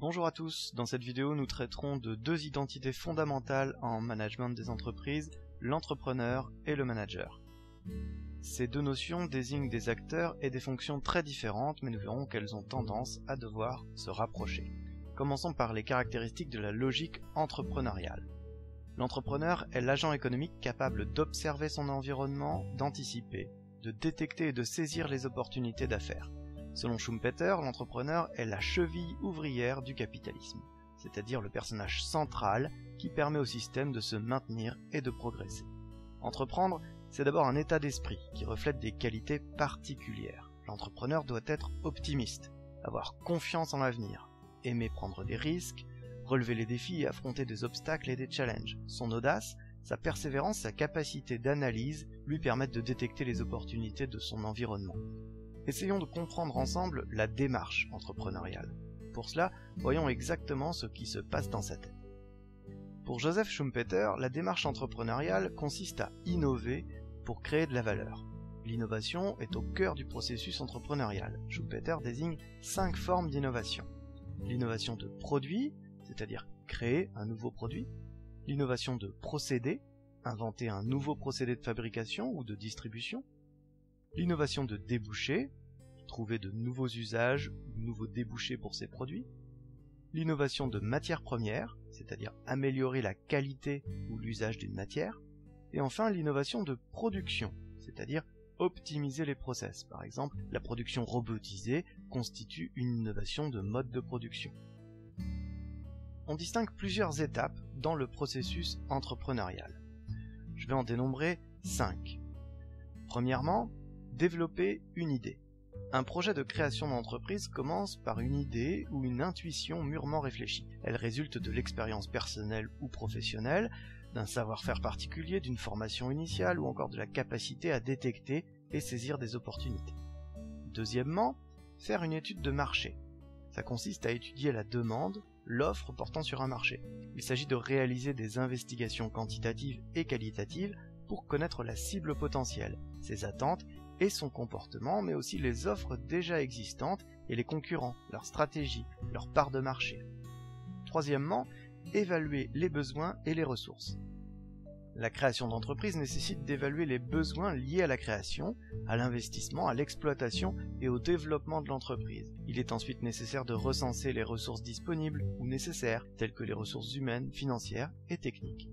Bonjour à tous, dans cette vidéo nous traiterons de deux identités fondamentales en management des entreprises, l'entrepreneur et le manager. Ces deux notions désignent des acteurs et des fonctions très différentes mais nous verrons qu'elles ont tendance à devoir se rapprocher. Commençons par les caractéristiques de la logique entrepreneuriale. L'entrepreneur est l'agent économique capable d'observer son environnement, d'anticiper, de détecter et de saisir les opportunités d'affaires. Selon Schumpeter, l'entrepreneur est la cheville ouvrière du capitalisme, c'est-à-dire le personnage central qui permet au système de se maintenir et de progresser. Entreprendre, c'est d'abord un état d'esprit qui reflète des qualités particulières. L'entrepreneur doit être optimiste, avoir confiance en l'avenir, aimer prendre des risques, relever les défis et affronter des obstacles et des challenges. Son audace, sa persévérance, sa capacité d'analyse lui permettent de détecter les opportunités de son environnement. Essayons de comprendre ensemble la démarche entrepreneuriale. Pour cela, voyons exactement ce qui se passe dans sa tête. Pour Joseph Schumpeter, la démarche entrepreneuriale consiste à innover pour créer de la valeur. L'innovation est au cœur du processus entrepreneurial. Schumpeter désigne cinq formes d'innovation. L'innovation de produit, c'est-à-dire créer un nouveau produit. L'innovation de procédé, inventer un nouveau procédé de fabrication ou de distribution. L'innovation de débouché, trouver de nouveaux usages ou nouveaux débouchés pour ces produits. L'innovation de matière première, c'est-à-dire améliorer la qualité ou l'usage d'une matière. Et enfin l'innovation de production, c'est-à-dire optimiser les process. Par exemple, la production robotisée constitue une innovation de mode de production. On distingue plusieurs étapes dans le processus entrepreneurial. Je vais en dénombrer 5. Premièrement, développer une idée. Un projet de création d'entreprise commence par une idée ou une intuition mûrement réfléchie. Elle résulte de l'expérience personnelle ou professionnelle, d'un savoir-faire particulier, d'une formation initiale ou encore de la capacité à détecter et saisir des opportunités. Deuxièmement, faire une étude de marché. Ça consiste à étudier la demande, l'offre portant sur un marché. Il s'agit de réaliser des investigations quantitatives et qualitatives pour connaître la cible potentielle, ses attentes et son comportement, mais aussi les offres déjà existantes et les concurrents, leur stratégie, leur part de marché. Troisièmement, évaluer les besoins et les ressources. La création d'entreprise nécessite d'évaluer les besoins liés à la création, à l'investissement, à l'exploitation et au développement de l'entreprise. Il est ensuite nécessaire de recenser les ressources disponibles ou nécessaires, telles que les ressources humaines, financières et techniques.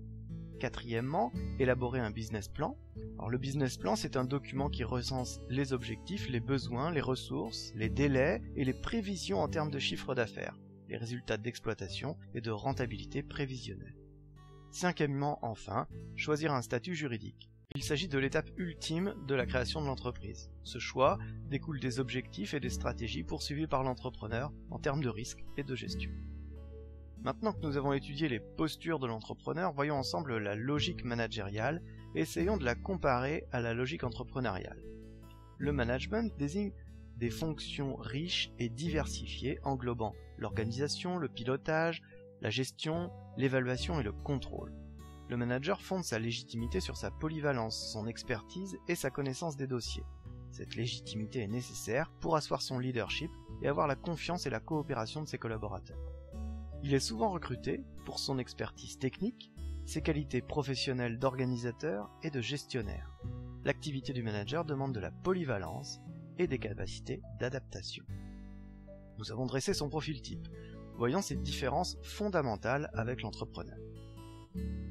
Quatrièmement, élaborer un business plan. Le business plan, c'est un document qui recense les objectifs, les besoins, les ressources, les délais et les prévisions en termes de chiffre d'affaires, les résultats d'exploitation et de rentabilité prévisionnelle. Cinquièmement, enfin, choisir un statut juridique. Il s'agit de l'étape ultime de la création de l'entreprise. Ce choix découle des objectifs et des stratégies poursuivis par l'entrepreneur en termes de risque et de gestion. Maintenant que nous avons étudié les postures de l'entrepreneur, voyons ensemble la logique managériale et essayons de la comparer à la logique entrepreneuriale. Le management désigne des fonctions riches et diversifiées englobant l'organisation, le pilotage, la gestion, l'évaluation et le contrôle. Le manager fonde sa légitimité sur sa polyvalence, son expertise et sa connaissance des dossiers. Cette légitimité est nécessaire pour asseoir son leadership et avoir la confiance et la coopération de ses collaborateurs. Il est souvent recruté pour son expertise technique, ses qualités professionnelles d'organisateur et de gestionnaire. L'activité du manager demande de la polyvalence et des capacités d'adaptation. Nous avons dressé son profil type. Voyons ces différences fondamentales avec l'entrepreneur.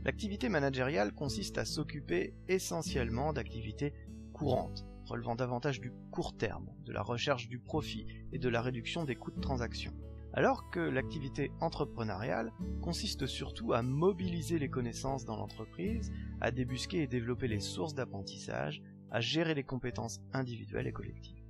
L'activité managériale consiste à s'occuper essentiellement d'activités courantes, relevant davantage du court terme, de la recherche du profit et de la réduction des coûts de transaction alors que l'activité entrepreneuriale consiste surtout à mobiliser les connaissances dans l'entreprise, à débusquer et développer les sources d'apprentissage, à gérer les compétences individuelles et collectives.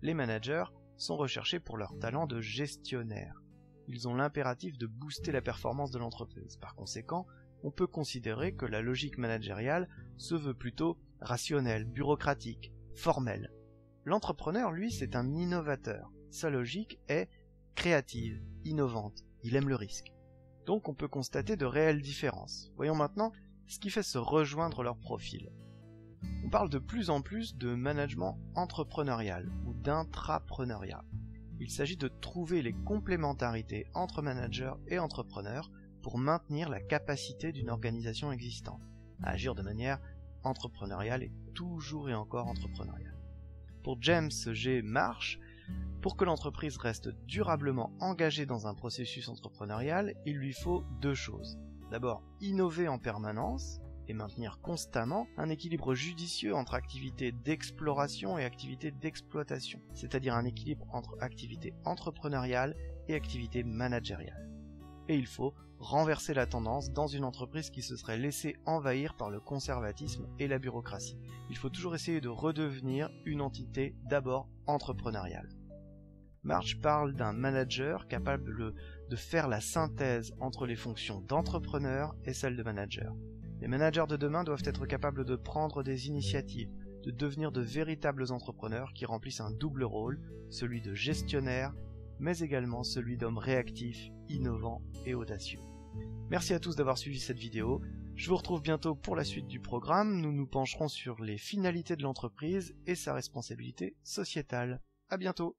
Les managers sont recherchés pour leur talent de gestionnaire. Ils ont l'impératif de booster la performance de l'entreprise. Par conséquent, on peut considérer que la logique managériale se veut plutôt rationnelle, bureaucratique, formelle. L'entrepreneur, lui, c'est un innovateur. Sa logique est créative, innovante, il aime le risque. Donc on peut constater de réelles différences. Voyons maintenant ce qui fait se rejoindre leur profil. On parle de plus en plus de management entrepreneurial ou d'intrapreneuriat. Il s'agit de trouver les complémentarités entre managers et entrepreneurs pour maintenir la capacité d'une organisation existante à agir de manière entrepreneuriale et toujours et encore entrepreneuriale. Pour James G. Marsh, pour que l'entreprise reste durablement engagée dans un processus entrepreneurial, il lui faut deux choses. D'abord, innover en permanence et maintenir constamment un équilibre judicieux entre activités d'exploration et activités d'exploitation, c'est-à-dire un équilibre entre activités entrepreneuriales et activités managériales. Et il faut renverser la tendance dans une entreprise qui se serait laissée envahir par le conservatisme et la bureaucratie. Il faut toujours essayer de redevenir une entité d'abord entrepreneuriale. March parle d'un manager capable de faire la synthèse entre les fonctions d'entrepreneur et celles de manager. Les managers de demain doivent être capables de prendre des initiatives, de devenir de véritables entrepreneurs qui remplissent un double rôle, celui de gestionnaire, mais également celui d'homme réactif, innovant et audacieux. Merci à tous d'avoir suivi cette vidéo. Je vous retrouve bientôt pour la suite du programme. Nous nous pencherons sur les finalités de l'entreprise et sa responsabilité sociétale. À bientôt!